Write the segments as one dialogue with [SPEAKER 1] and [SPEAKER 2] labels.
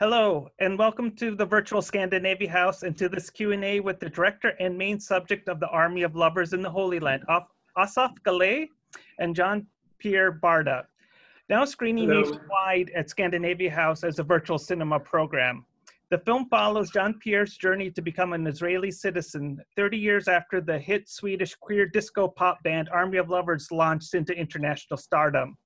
[SPEAKER 1] Hello, and welcome to the virtual Scandinavia House and to this Q&A with the director and main subject of the Army of Lovers in the Holy Land, Asaf Galay and Jean-Pierre Barda. Now screening Hello. nationwide at Scandinavia House as a virtual cinema program. The film follows Jean-Pierre's journey to become an Israeli citizen 30 years after the hit Swedish queer disco pop band Army of Lovers launched into international stardom.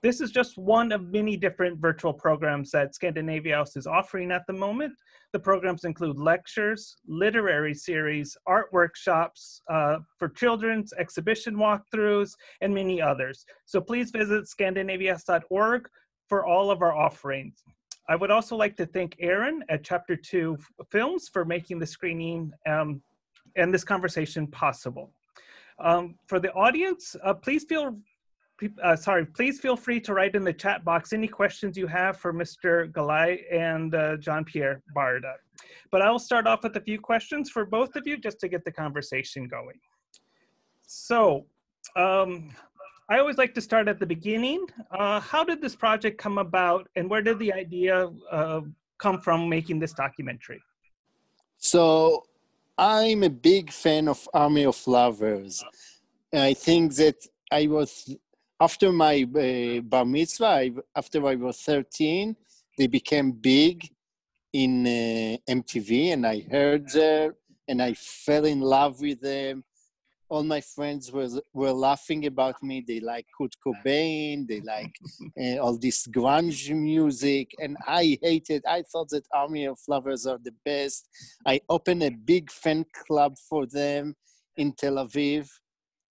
[SPEAKER 1] This is just one of many different virtual programs that Scandinavia House is offering at the moment. The programs include lectures, literary series, art workshops uh, for children's, exhibition walkthroughs, and many others. So please visit scandinaviahouse.org for all of our offerings. I would also like to thank Aaron at Chapter 2 Films for making the screening um, and this conversation possible. Um, for the audience, uh, please feel uh, sorry, please feel free to write in the chat box any questions you have for Mr. Galay and uh, Jean-Pierre Barda. But I will start off with a few questions for both of you just to get the conversation going. So, um, I always like to start at the beginning. Uh, how did this project come about and where did the idea uh, come from making this documentary?
[SPEAKER 2] So, I'm a big fan of Army of Lovers. I think that I was after my uh, bar mitzvah, I, after I was 13, they became big in uh, MTV, and I heard them, and I fell in love with them. All my friends were were laughing about me. They like Kurt Cobain, they like uh, all this grunge music, and I hated. I thought that Army of Lovers are the best. I opened a big fan club for them in Tel Aviv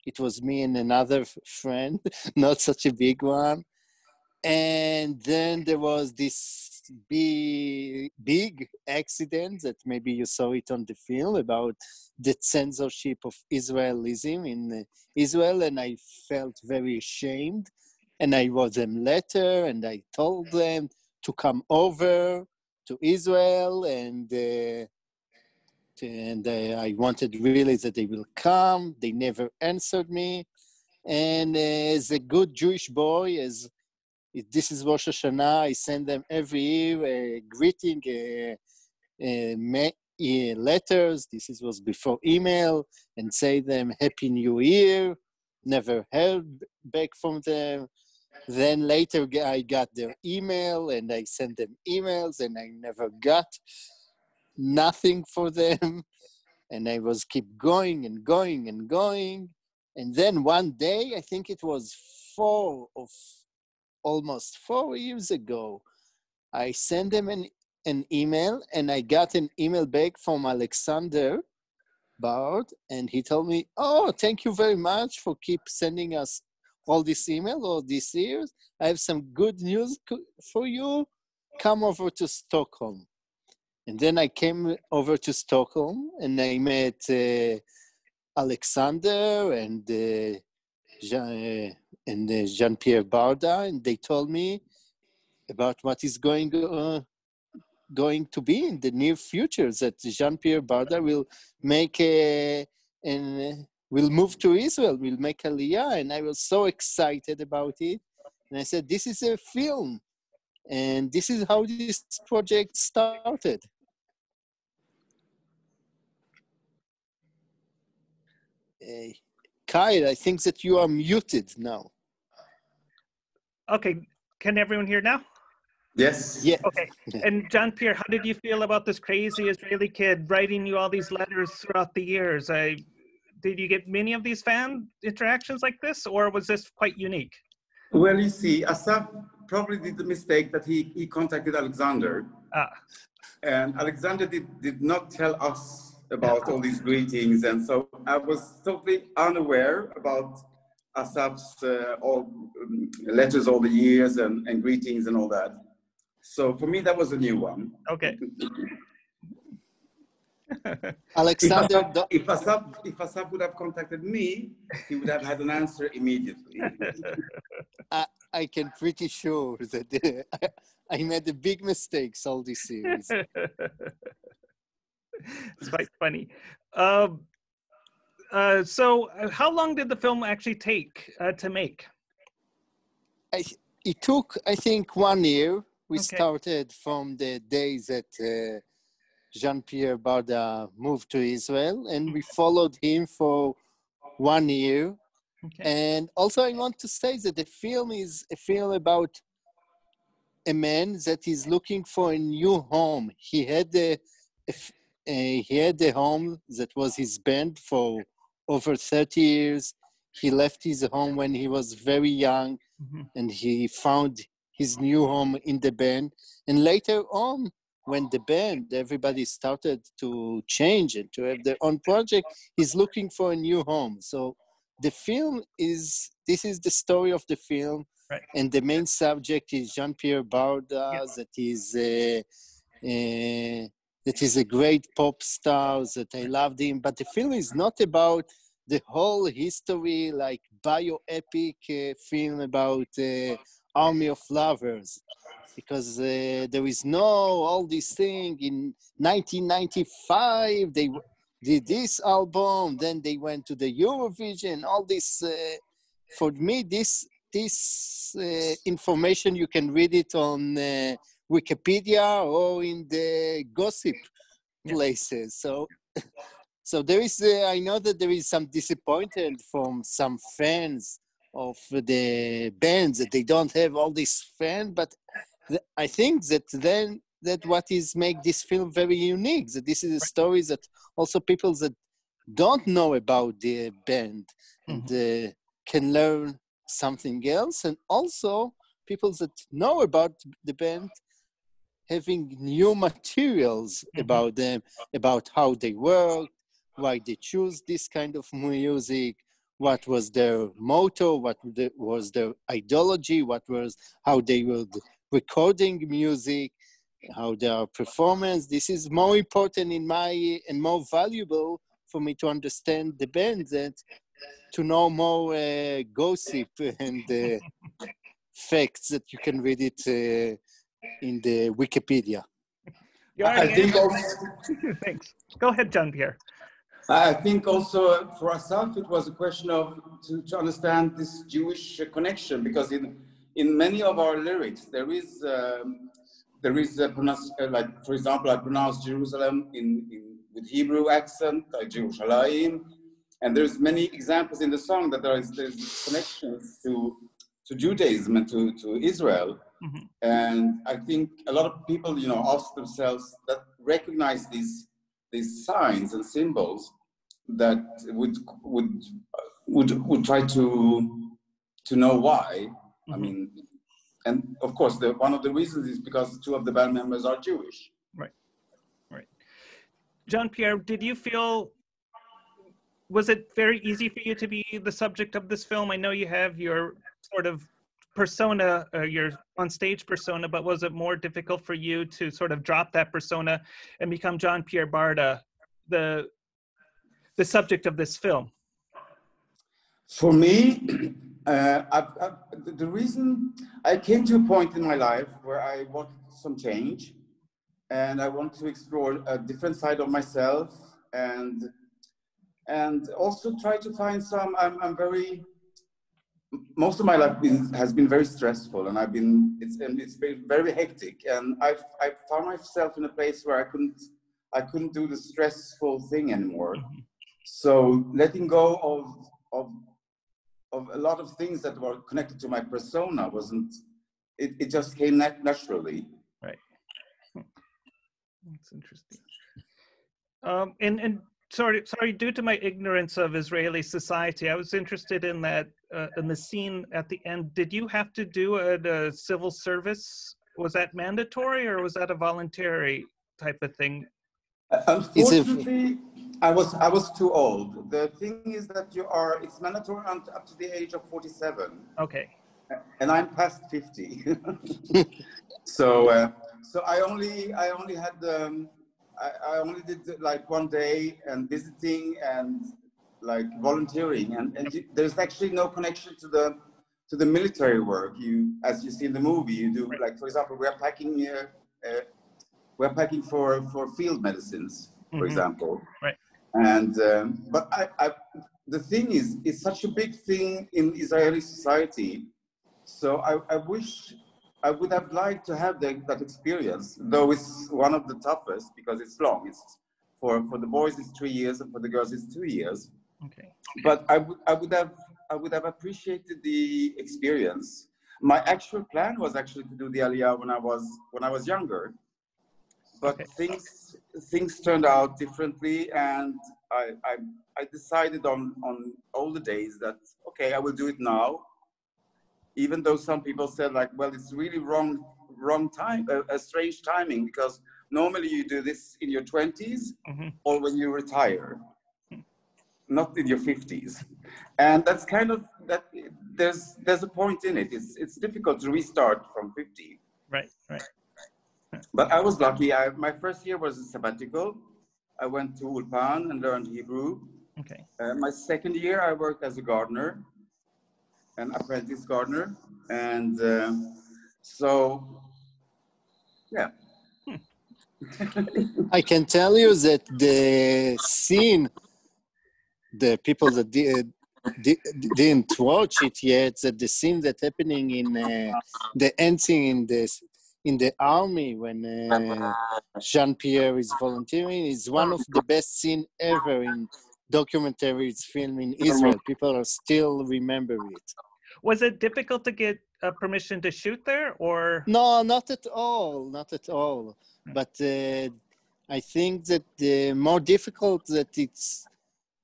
[SPEAKER 2] it was me and another friend, not such a big one. And then there was this big, big accident that maybe you saw it on the film about the censorship of Israelism in Israel, and I felt very ashamed. And I wrote them letter, and I told them to come over to Israel and uh, and uh, I wanted really that they will come. They never answered me. And uh, as a good Jewish boy, as this is Rosh Hashanah, I send them every year a greeting, a, a letters. This is, was before email, and say them Happy New Year. Never heard back from them. Then later I got their email and I sent them emails and I never got nothing for them. And I was keep going and going and going. And then one day, I think it was four of almost four years ago, I sent them an, an email and I got an email back from Alexander Bard and he told me, oh, thank you very much for keep sending us all this email all these years. I have some good news for you. Come over to Stockholm. And then I came over to Stockholm and I met uh, Alexander and uh, Jean, uh, and uh, Jean-Pierre Barda, and they told me about what is going uh, going to be in the near future. That Jean-Pierre Barda will make a and will move to Israel, will make Aliyah, and I was so excited about it. And I said, "This is a film." And this is how this project started. Uh, Kyle, I think that you are muted now.
[SPEAKER 1] Okay, can everyone hear now?
[SPEAKER 3] Yes.
[SPEAKER 2] Yeah.
[SPEAKER 1] Okay. And Jean-Pierre, how did you feel about this crazy Israeli kid writing you all these letters throughout the years? I, did you get many of these fan interactions like this, or was this quite unique?
[SPEAKER 3] Well, you see, Asaf probably did the mistake that he, he contacted Alexander. Ah. And Alexander did, did not tell us about all these greetings. And so I was totally unaware about Asaf's uh, all um, letters all the years and, and greetings and all that. So for me, that was a new one.
[SPEAKER 1] Okay.
[SPEAKER 2] Alexander,
[SPEAKER 3] if Asaf, if Asaf would have contacted me, he would have had an answer immediately.
[SPEAKER 2] I, I can pretty sure that I made a big mistakes all these series.
[SPEAKER 1] it's quite funny. Um, uh, so, uh, how long did the film actually take uh, to make?
[SPEAKER 2] I, it took, I think, one year We okay. started from the days that uh, Jean-Pierre Barda moved to Israel, and we followed him for one year. Okay. And also, I want to say that the film is a film about a man that is looking for a new home. He had a, a Uh, he had a home that was his band for over 30 years. He left his home when he was very young, mm-hmm. and he found his new home in the band. And later on, when the band, everybody started to change and to have their own project, he's looking for a new home. So the film is, this is the story of the film. Right. And the main subject is Jean-Pierre Barda, yeah. that is a, a, that is a great pop star, that I loved him. But the film is not about the whole history, like bioepic uh, film about uh, army of lovers because uh, there is no all this thing in 1995 they did this album then they went to the eurovision all this uh, for me this this uh, information you can read it on uh, wikipedia or in the gossip places so so there is uh, i know that there is some disappointment from some fans of the bands that they don't have all this fan. but th- i think that then that what is make this film very unique that this is a story that also people that don't know about the band mm-hmm. and, uh, can learn something else and also people that know about the band having new materials mm-hmm. about them about how they work why they choose this kind of music what was their motto, what was their ideology, what was how they were recording music, how their performance. This is more important in my and more valuable for me to understand the band than to know more uh, gossip and uh, facts that you can read it uh, in the Wikipedia.
[SPEAKER 1] I think also, Thanks. Go ahead, Jean-Pierre.
[SPEAKER 3] I think also for ourselves it was a question of to, to understand this Jewish connection because in in many of our lyrics there is um, there is a pronounce uh, like for example I pronounce Jerusalem in, in with Hebrew accent like Jerusalem and there's many examples in the song that there is there's connections to to Judaism and to, to Israel mm-hmm. and I think a lot of people you know ask themselves that recognize these these signs and symbols that would would would would try to to know why. Mm-hmm. I mean, and of course, the one of the reasons is because two of the band members are Jewish.
[SPEAKER 1] Right, right. Jean-Pierre, did you feel? Was it very easy for you to be the subject of this film? I know you have your sort of persona, uh, your on-stage persona, but was it more difficult for you to sort of drop that persona and become Jean-Pierre Barda, the the subject of this film?
[SPEAKER 3] For me, uh, I've, I've, the reason I came to a point in my life where I wanted some change and I want to explore a different side of myself and and also try to find some I'm, I'm very most of my life been, has been very stressful and I've been it's and it's been very hectic and I've I found myself in a place where I couldn't I couldn't do the stressful thing anymore. Mm-hmm. So letting go of, of, of a lot of things that were connected to my persona wasn't, it, it just came nat- naturally.
[SPEAKER 1] Right. That's interesting. Um, and, and sorry, sorry, due to my ignorance of Israeli society, I was interested in that, uh, in the scene at the end. Did you have to do a, a civil service? Was that mandatory or was that a voluntary type of thing?
[SPEAKER 3] Unfortunately, I was I was too old. The thing is that you are it's mandatory up to the age of 47.
[SPEAKER 1] Okay.
[SPEAKER 3] And I'm past 50. so uh, so I only I only had um, I, I only did like one day and visiting and like volunteering and, and you, there's actually no connection to the to the military work you as you see in the movie you do like for example we're packing uh, uh, we're packing for for field medicines for mm-hmm. example
[SPEAKER 1] right
[SPEAKER 3] and um, but I, I, the thing is, it's such a big thing in Israeli society. So I, I wish I would have liked to have the, that experience, though it's one of the toughest because it's long. It's for, for the boys it's three years and for the girls it's two years.
[SPEAKER 1] Okay.
[SPEAKER 3] But I would I would have I would have appreciated the experience. My actual plan was actually to do the Aliyah when I was when I was younger, but okay. things things turned out differently, and I, I I decided on on all the days that okay I will do it now, even though some people said like well it's really wrong wrong time a, a strange timing because normally you do this in your 20s mm-hmm. or when you retire not in your 50s and that's kind of that there's there's a point in it. It's it's difficult to restart from 50
[SPEAKER 1] right right.
[SPEAKER 3] But i was lucky. I, my first year was a sabbatical. I went to ulpan and learned hebrew.
[SPEAKER 1] Okay.
[SPEAKER 3] Uh, my second year i worked as a gardener an apprentice gardener. And uh, so yeah.
[SPEAKER 2] I can tell you that the scene the people that did, did, didn't watch it yet that the scene that happening in uh, the end scene in this in the army when uh, Jean Pierre is volunteering is one of the best scene ever in documentaries film in Israel. People are still remember it.
[SPEAKER 1] Was it difficult to get uh, permission to shoot there, or
[SPEAKER 2] no? Not at all. Not at all. But uh, I think that the more difficult that it's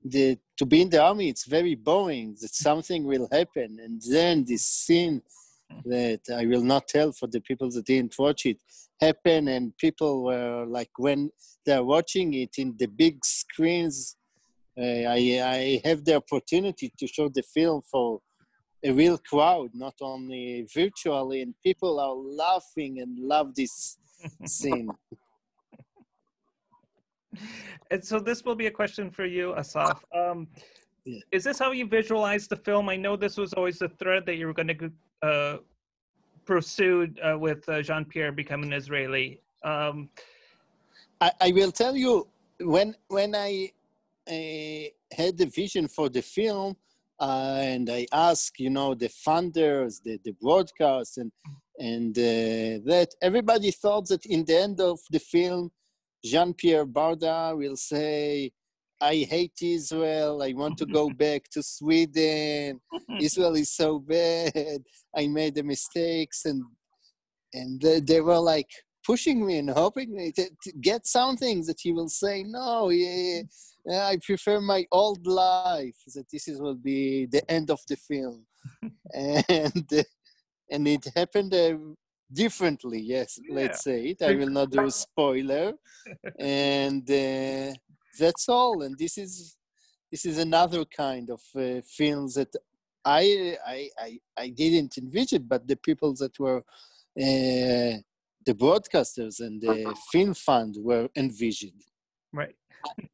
[SPEAKER 2] the to be in the army it's very boring that something will happen. And then this scene that i will not tell for the people that didn't watch it happen and people were like when they're watching it in the big screens uh, I, I have the opportunity to show the film for a real crowd not only virtually. And people are laughing and love this scene
[SPEAKER 1] and so this will be a question for you, Asaf. Um, yeah. Is this how you visualize the film? I know this was always the thread that you were going to uh, pursue uh, with uh, Jean Pierre becoming Israeli. Um,
[SPEAKER 2] I, I, will tell you when when I had the vision for the film, uh, and I asked, you know, the funders, the the broadcast, and and uh, that everybody thought that in the end of the film Jean-Pierre Barda will say, I hate Israel. I want to go back to Sweden. Israel is so bad. I made the mistakes. And, and they, they were like pushing me and hoping me to, to, get something that he will say, no, yeah, yeah, I prefer my old life, that this is, will be the end of the film. and, and it happened uh, differently yes yeah. let's say it. I will not do a spoiler. And uh, that's all. And this is this is another kind of uh, films that I, I i i didn't envision but the people that were uh, the broadcasters and the film fund were envisioned
[SPEAKER 1] right.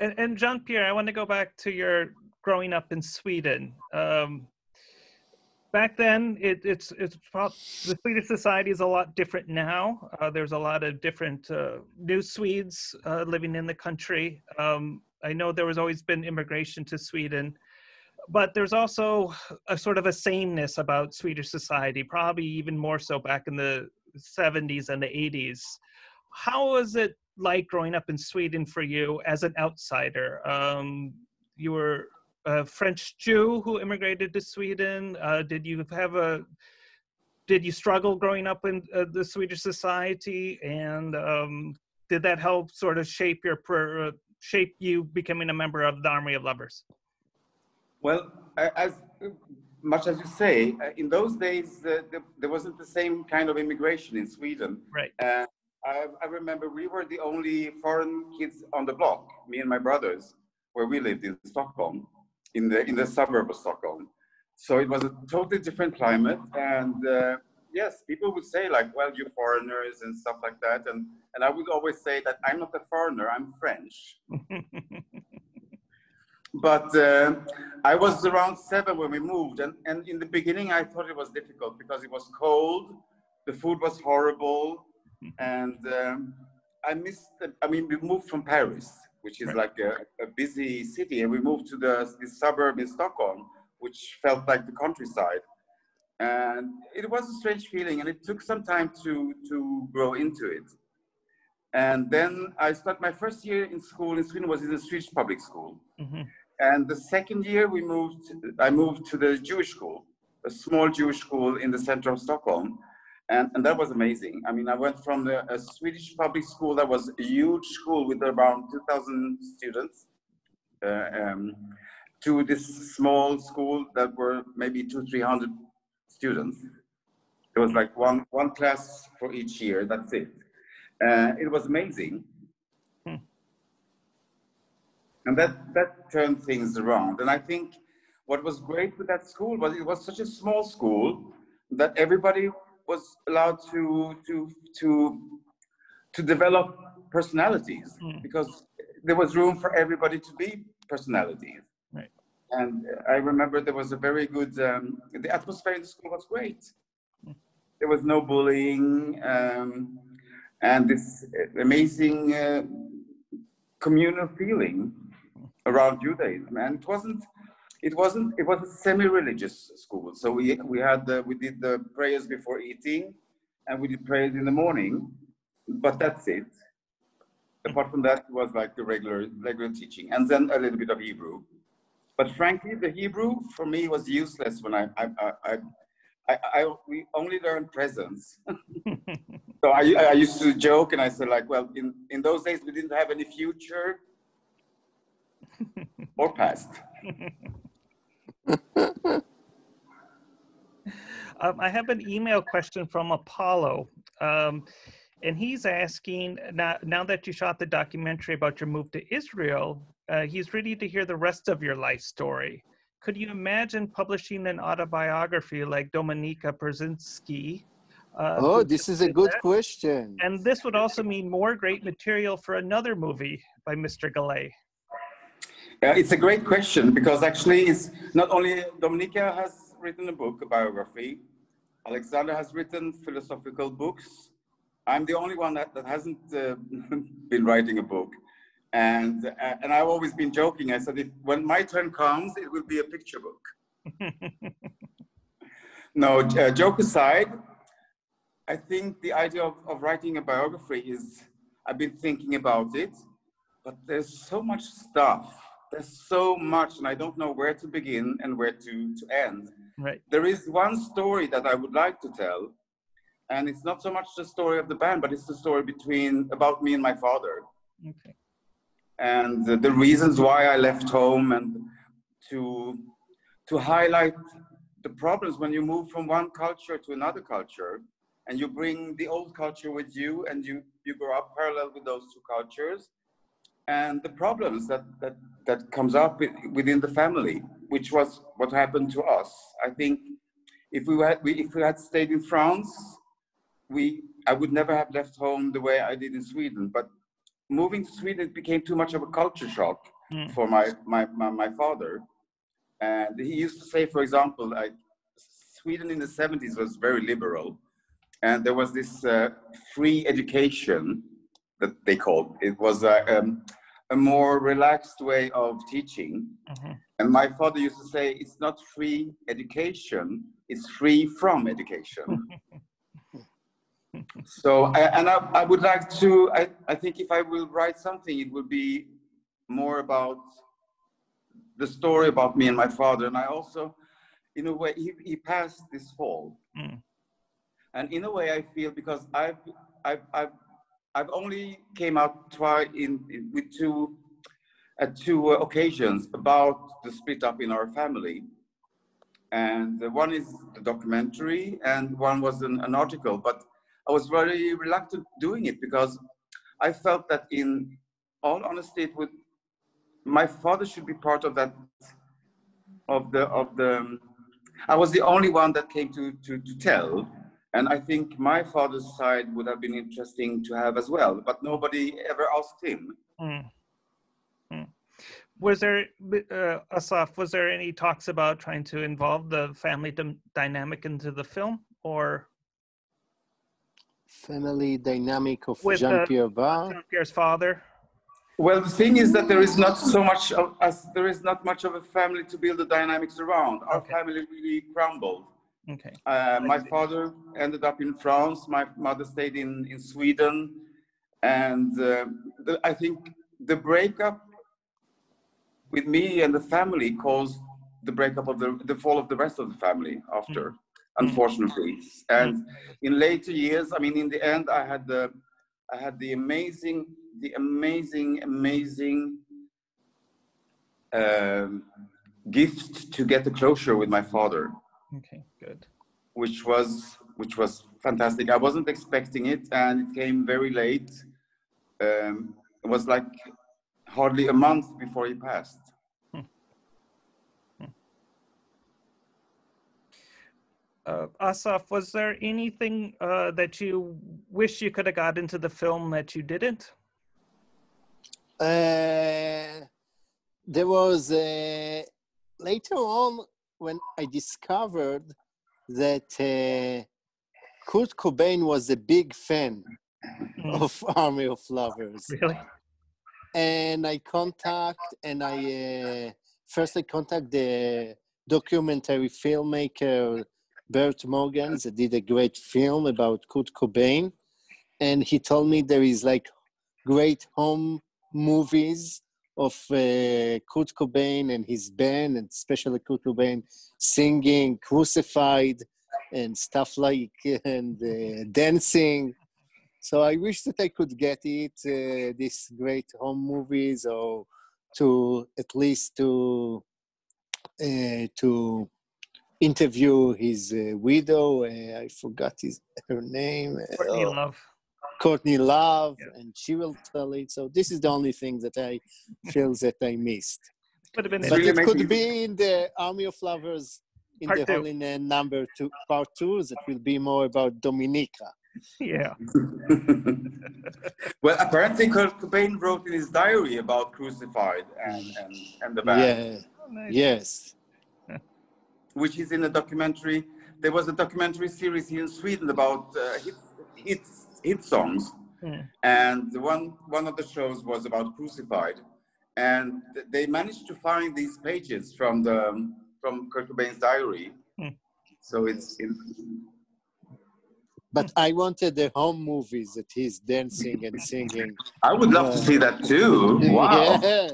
[SPEAKER 1] And, and jean pierre i want to go back to your growing up in sweden. Um, back then it, it's it's the Swedish society is a lot different now. Uh, there's a lot of different uh, new Swedes uh, living in the country. Um, I know there was always been immigration to Sweden, but there's also a sort of a sameness about Swedish society, probably even more so back in the 70s and the 80s. How was it like growing up in Sweden for you as an outsider? Um, you were a French Jew who immigrated to Sweden? Uh, did you have a did you struggle growing up in uh, the Swedish society, and um, did that help sort of shape your per, uh, shape you becoming a member of the Army of Lovers?
[SPEAKER 3] Well, as much as you say, uh, in those days uh, there wasn't the same kind of immigration in Sweden.
[SPEAKER 1] Right.
[SPEAKER 3] I, I remember we were the only foreign kids on the block, me and my brothers, where we lived in Stockholm in the in the suburb of Stockholm. So it was a totally different climate, and uh, yes, people would say like, "Well, you foreigners" and stuff like that, and and I would always say that I'm not a foreigner, I'm French. but uh, I was around seven when we moved, and and in the beginning I thought it was difficult because it was cold, the food was horrible, and um, I missed. The, I mean, we moved from Paris which is right. like a, a, busy city. And we moved to the, the suburb in Stockholm, which felt like the countryside. And it was a strange feeling, and it took some time to, to grow into it. And then I started my first year in school in Sweden was in the Swedish public school. Mm-hmm. And the second year we moved, I moved to the Jewish school, a small Jewish school in the center of Stockholm. And, and that was amazing. I mean, I went from the, a Swedish public school that was a huge school with around 2,000 students uh, um, to this small school that were maybe two, 300 students. It was like one, one class for each year, that's it. Uh, it was amazing. Hmm. And that, that turned things around. And I think what was great with that school was it was such a small school that everybody was allowed to, to, to, to develop personalities hmm. because there was room for everybody to be personalities. Right. And I remember there was a very good, um, the atmosphere in the school was great. Hmm. There was no bullying. Um, and this amazing uh, communal feeling around Judaism. And it wasn't, it wasn't, it was a semi-religious school. So we we had the, we did the prayers before eating, and we did prayers in the morning, but that's it. Apart from that, it was like the regular regular teaching, and then a little bit of Hebrew. But frankly, the Hebrew for me was useless when I I, I, I, I we only learned presence. so I, I used to joke and I said like, well, in, in those days we didn't have any future or past.
[SPEAKER 1] um, I have an email question from Apollo. Um, and he's asking now, now that you shot the documentary about your move to Israel, uh, he's ready to hear the rest of your life story could you imagine publishing an autobiography like Dominika Peczynski?
[SPEAKER 2] Uh, oh, this is a good that? question.
[SPEAKER 1] And this would also mean more great material for another movie by Mr. Galay.
[SPEAKER 3] Yeah, it's a great question because actually, it's not only Dominika has written a book, a biography. Alexander has written philosophical books. I'm the only one that, that hasn't uh, been writing a book. And, uh, and I've always been joking. I said, if, when my turn comes, it will be a picture book. no, uh, joke aside, I think the idea of, of writing a biography is, I've been thinking about it, but there's so much stuff. There's so much, and I don't know where to begin and where to, to end. Right. There is one story that I would like to tell, and it's not so much the story of the band, but it's the story between about me and my father. Okay and the, the reasons why I left home and to, to highlight the problems when you move from one culture to another culture and you bring the old culture with you and you, you grow up parallel with those two cultures and the problems that, that, that comes up within the family, which was what happened to us. I think if we had, we, if we had stayed in France, we, I would never have left home the way I did in Sweden, but moving to Sweden became too much of a culture shock mm. for my, my, my, my, father. And he used to say, for example, like Sweden in the 70s was very liberal. And there was this uh, free education that they called. It was a, um, a more relaxed way of teaching. Mm-hmm. And my father used to say, it's not free education, it's free from education. so I, and I, I would like to I, I think if i will write something it would be more about the story about me and my father and i also in a way he, he passed this fall mm. and in a way i feel because i've i've i've, I've only came out twice in, in, with two at two occasions about the split up in our family and one is the documentary and one was an, an article but I was very reluctant doing it because I felt that in all honesty, it would, my father should be part of that, of the, of the, I was the only one that came to, to, to tell. And I think my father's side would have been interesting to have as well, but nobody ever asked him. Mm.
[SPEAKER 1] Mm. Was there, uh, Asaf, was there any talks about trying to involve the family dynamic into the film or?
[SPEAKER 2] family dynamic of With, Jean-Pierre Barr.
[SPEAKER 1] Jean-Pierre's father.
[SPEAKER 3] Well, the thing is that there is not so much of as there is not much of a family to build the dynamics around. Our okay. family really crumbled
[SPEAKER 1] Okay.
[SPEAKER 3] Uh, my father ended up in France. My mother stayed in, in Sweden. And uh, the, I think the breakup with me and the family caused the breakup of the, the fall of the rest of the family after, mm. unfortunately. And mm. in later years, I mean, in the end, I had the, I had the amazing, the amazing, amazing um, gift to get the closure with my father.
[SPEAKER 1] Okay, good.
[SPEAKER 3] Which was which was fantastic. I wasn't expecting it, and it came very late. Um, it was like hardly a month before he passed. Hmm.
[SPEAKER 1] Hmm. Uh, Asaf, was there anything uh, that you wish you could have got into the film that you didn't?
[SPEAKER 2] Uh, there was a, later on when I discovered that uh, Kurt Cobain was a big fan mm. of Army of Lovers.
[SPEAKER 1] Really?
[SPEAKER 2] And I contact and I uh, first I contact the documentary filmmaker Brett Morgen that did a great film about Kurt Cobain, and he told me there is like great home movies of uh, Kurt Cobain and his band, and especially Kurt Cobain singing "Crucified" and stuff like and uh, dancing. So I wish that I could get it, uh, these great home movies, or to at least to uh, to interview his uh, widow. Uh, I forgot his her name.
[SPEAKER 1] Courtney oh. Love.
[SPEAKER 2] Courtney Love, yeah. and she will tell it. So this is the only thing that I feel that I missed.
[SPEAKER 1] Could have been
[SPEAKER 2] but it could be in the Army of Lovers in part the two. Holy Land number two, part two. That will be more about Dominika.
[SPEAKER 1] Yeah.
[SPEAKER 3] well, apparently Kurt Cobain wrote in his diary about Crucified and and, and the band.
[SPEAKER 2] Yeah. Oh, nice. Yes.
[SPEAKER 3] Which is in a documentary. There was a documentary series here in Sweden about uh, hits, hits hit songs. Mm. And one, one of the shows was about Crucified. And they managed to find these pages from, the, from Kurt Cobain's diary. Mm. So it's, it's
[SPEAKER 2] but I wanted the home movies that he's dancing and singing.
[SPEAKER 3] I would love uh, to see that too. Wow. Yeah.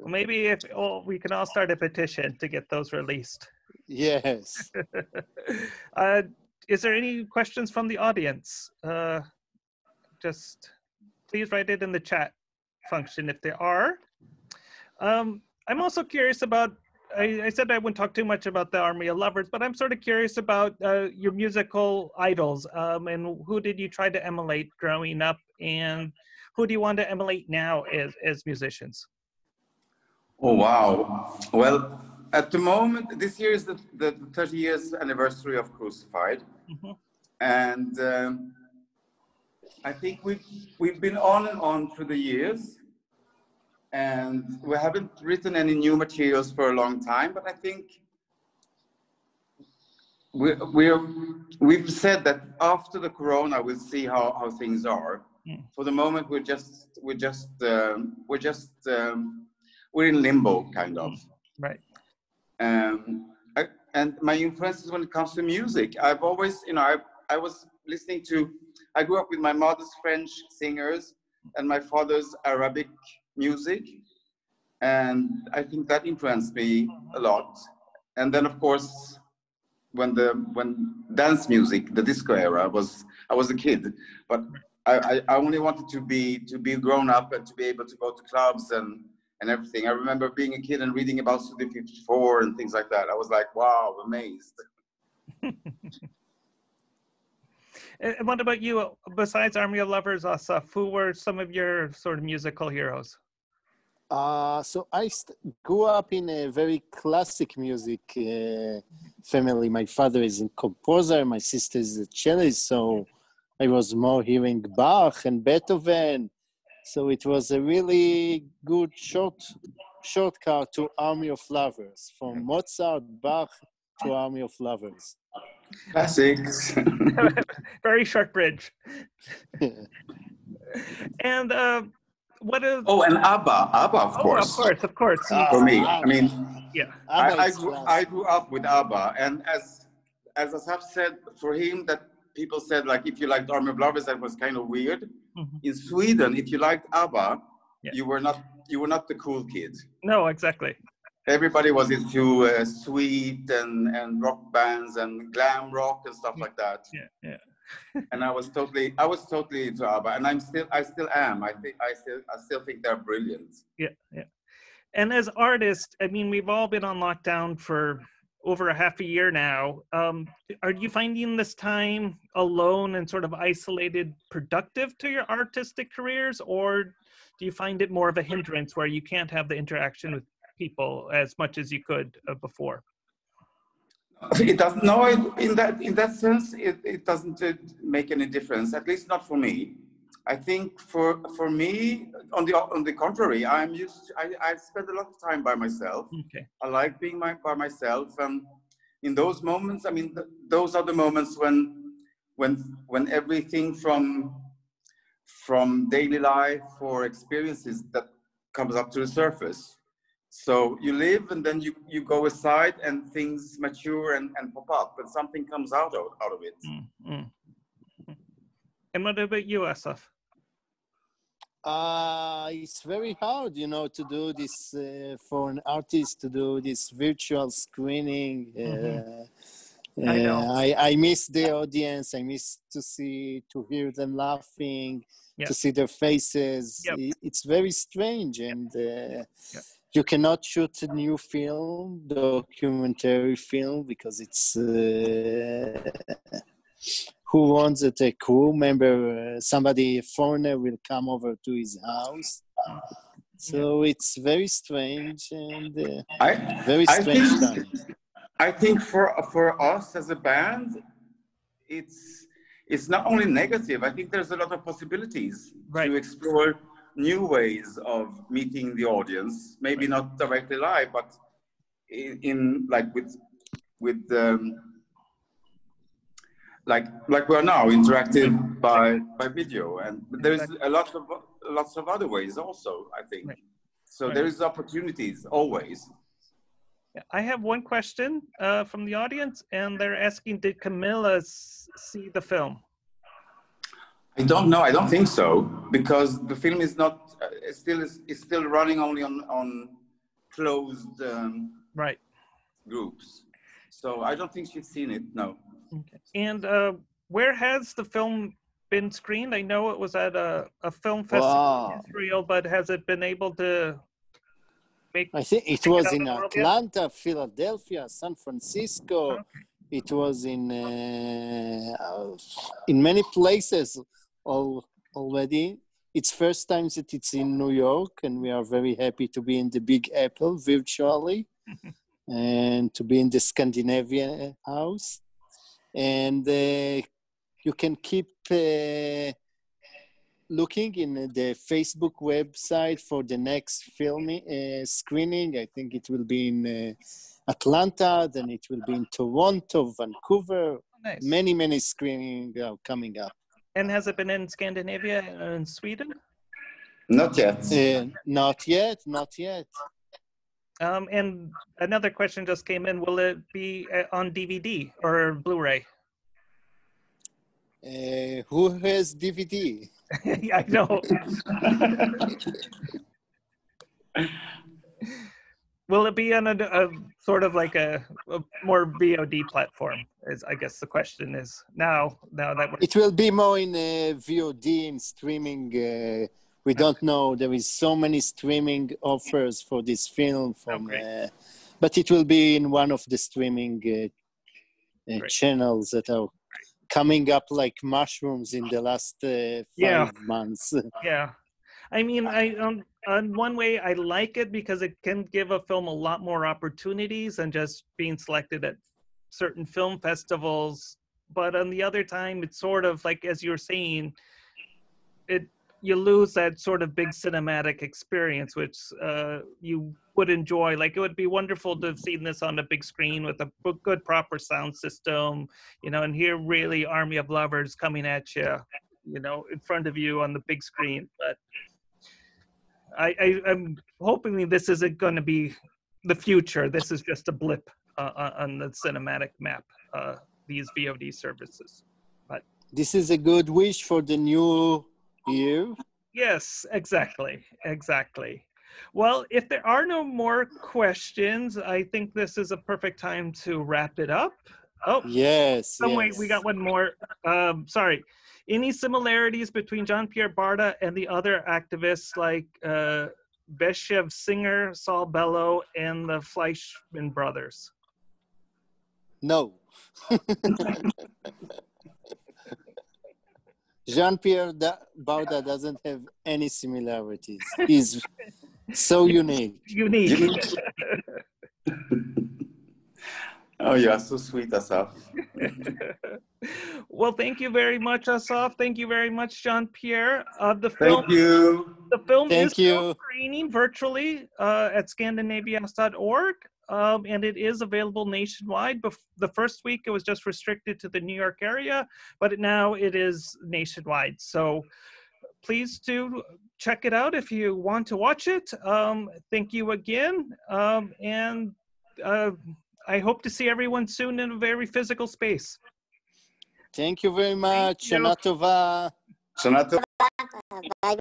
[SPEAKER 1] well, maybe if oh, we can all start a petition to get those released.
[SPEAKER 2] Yes.
[SPEAKER 1] uh, is there any questions from the audience? Uh, just please write it in the chat function if there are. Um, I'm also curious about, I, I, said I wouldn't talk too much about the Army of Lovers, but I'm sort of curious about uh, your musical idols um, and who did you try to emulate growing up and who do you want to emulate now as, as musicians?
[SPEAKER 3] Oh, wow. Well, at the moment, this year is the, the 30 years anniversary of Crucified. Mm-hmm. And um, I think we've, we've been on and on through the years. And we haven't written any new materials for a long time, but I think we're, we're, we've said that after the corona, we'll see how, how things are. Mm. For the moment, we're just, we're just, um, we're just, um, we're in limbo, kind of.
[SPEAKER 1] Right.
[SPEAKER 3] Um, and my influences when it comes to music, I've always, you know, I, I was listening to, I grew up with my mother's French singers and my father's Arabic music. And I think that influenced me a lot. And then, of course, when the when dance music, the disco era was, I was a kid, but I, I only wanted to be to be grown up and to be able to go to clubs and and everything. I remember being a kid and reading about Studio 54 and things like that. I was like, wow, amazed.
[SPEAKER 1] and what about you? Besides Army of Lovers, Asaf, who were some of your sort of musical heroes?
[SPEAKER 2] Uh, so I grew up in a very classic music uh, family. My father is a composer, my sister is a cellist, so I was more hearing Bach and Beethoven so it was a really good short shortcut to Army of Lovers, from Mozart, Bach to Army of Lovers.
[SPEAKER 3] Classics.
[SPEAKER 1] Very short bridge. and uh, what is?
[SPEAKER 3] Oh, and ABBA, ABBA, of
[SPEAKER 1] oh,
[SPEAKER 3] course.
[SPEAKER 1] Of course, of course.
[SPEAKER 2] Uh,
[SPEAKER 3] For me, I mean,
[SPEAKER 1] yeah.
[SPEAKER 3] I, I, grew, I grew up with ABBA, and as as Asaf said, for him, that people said like if you liked Army Lovers, that was kind of weird. Mm-hmm. In Sweden, if you liked ABBA, yeah. you were not you were not the cool kid.
[SPEAKER 1] No, exactly.
[SPEAKER 3] Everybody was into uh, sweet and and rock bands and glam rock and stuff like that.
[SPEAKER 1] Yeah, yeah
[SPEAKER 3] and I was totally, I was totally into ABBA, and I'm still, I still am. I think, I still, I still think they're brilliant.
[SPEAKER 1] Yeah, yeah. And as artists, I mean, we've all been on lockdown for over a half a year now. Um, are you finding this time alone and sort of isolated productive to your artistic careers, or do you find it more of a hindrance where you can't have the interaction with people as much as you could uh, before?
[SPEAKER 3] It doesn't. No, in that in that sense, it, it doesn't uh, make any difference. At least not for me. I think for for me, on the on the contrary, I'm used. To, I I spend a lot of time by myself.
[SPEAKER 1] Okay.
[SPEAKER 3] I like being my, by myself, and in those moments, I mean, th- those are the moments when when when everything from from daily life or experiences that comes up to the surface so you live and then you, you go aside and things mature and, and pop up and something comes out of, out of it.
[SPEAKER 1] Mm, mm. And what about you, Asaf?
[SPEAKER 2] Uh, it's very hard, you know, to do this uh, for an artist to do this virtual screening. Mm-hmm. Uh, I, know. I, I miss the audience. I miss to see, to hear them laughing, yep. to see their faces. Yep. It's very strange. And uh, yep you cannot shoot a new film, documentary film, because it's uh, who wants it? A crew member, uh, somebody, a foreigner, will come over to his house. So it's very strange and uh, I, very strange
[SPEAKER 3] I think, I think for for us as a band, it's it's not only negative. I think there's a lot of possibilities right. to explore new ways of meeting the audience, maybe not directly live, but in, in like with with um, like like we're now interactive by by video, and there's a lot of lots of other ways also. I think so. There is opportunities always.
[SPEAKER 1] I have one question uh, from the audience, and they're asking, did Camilla see the film?
[SPEAKER 3] I don't know. I don't think so because the film is not uh, still is, is still running only on on closed um,
[SPEAKER 1] right
[SPEAKER 3] groups. So I don't think she's seen it. No.
[SPEAKER 1] Okay. And uh, where has the film been screened? I know it was at a, a film festival wow. in Israel, but has it been able to make?
[SPEAKER 2] I think it was in Atlanta, yet? Philadelphia, San Francisco. Okay. It was in uh, in many places all, already. It's first time that it's in New York, and we are very happy to be in the Big Apple virtually, and to be in the Scandinavian house. And uh, you can keep uh, looking in the Facebook website for the next film uh, screening. I think it will be in uh, Atlanta, then it will be in Toronto, Vancouver. Nice. Many, many screenings are coming up.
[SPEAKER 1] And has it been in Scandinavia and Sweden?
[SPEAKER 3] Not yet.
[SPEAKER 2] Uh, not yet. Not yet.
[SPEAKER 1] Um, and another question just came in. Will it be uh, on DVD or Blu-ray?
[SPEAKER 2] Uh, who has DVD?
[SPEAKER 1] I know. Will it be on a, a sort of like a, a, more VOD platform? Is I guess the question is now. Now that we're...
[SPEAKER 2] it will be more in uh, VOD and streaming. Uh, we don't know. There is so many streaming offers for this film from, uh, but it will be in one of the streaming uh, uh, channels that are coming up like mushrooms in the last uh, five yeah. months.
[SPEAKER 1] yeah, I mean, I um, on one way I like it because it can give a film a lot more opportunities than just being selected at certain film festivals. But on the other time, it's sort of like as you're saying, it you lose that sort of big cinematic experience, which uh, you would enjoy. Like it would be wonderful to have seen this on a big screen with a good proper sound system, you know, and hear really Army of Lovers coming at you, you know, in front of you on the big screen. But I, I am hoping this isn't going to be the future. This is just a blip uh, on the cinematic map. Uh, these VOD services, but
[SPEAKER 2] this is a good wish for the new year.
[SPEAKER 1] Yes, exactly, exactly. Well, if there are no more questions, I think this is a perfect time to wrap it up. Oh,
[SPEAKER 2] yes.
[SPEAKER 1] Oh,
[SPEAKER 2] yes.
[SPEAKER 1] wait, we got one more. Um, sorry. Any similarities between Jean Pierre Barda and the other activists like uh, Bashevis Singer, Saul Bellow, and the Fleischman brothers?
[SPEAKER 2] No. Jean Pierre Barda doesn't have any similarities. He's so unique.
[SPEAKER 1] Unique.
[SPEAKER 3] oh, you are so sweet, Asaf.
[SPEAKER 1] well, thank you very much, Asaf. Thank you very much, Jean Pierre. Uh, the film,
[SPEAKER 3] thank you.
[SPEAKER 1] The film
[SPEAKER 2] thank
[SPEAKER 1] is
[SPEAKER 2] you.
[SPEAKER 1] screening virtually uh, at scandinaviahouse.org. Um, and it is available nationwide. Bef- the first week it was just restricted to the New York area, but now it is nationwide. So please do check it out if you want to watch it. Um, thank you again. Um, and uh, I hope to see everyone soon in a very physical space.
[SPEAKER 2] Thank you very much. Shana Tova.
[SPEAKER 3] Shana Tova.